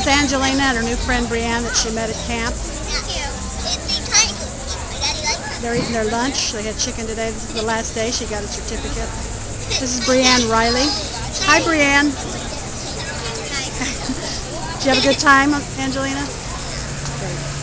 is Angelina and her new friend Breanne that she met at camp. They're eating their lunch. They had chicken today. This is the last day. She got a certificate. This is Breanne Reilly. Hi, Breanne. Did you have a good time, Angelina? Great.